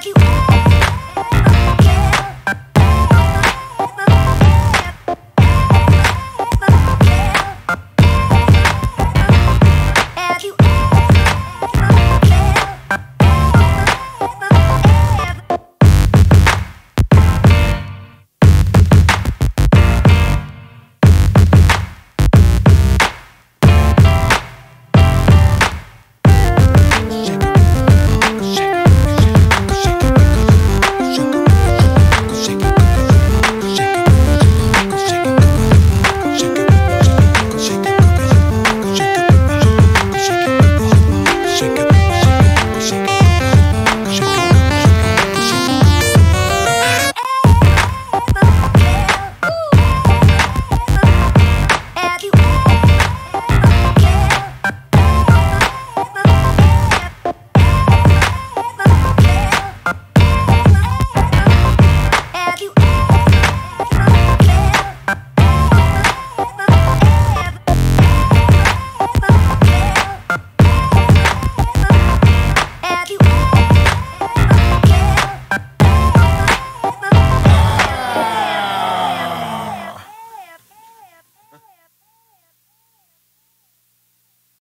have you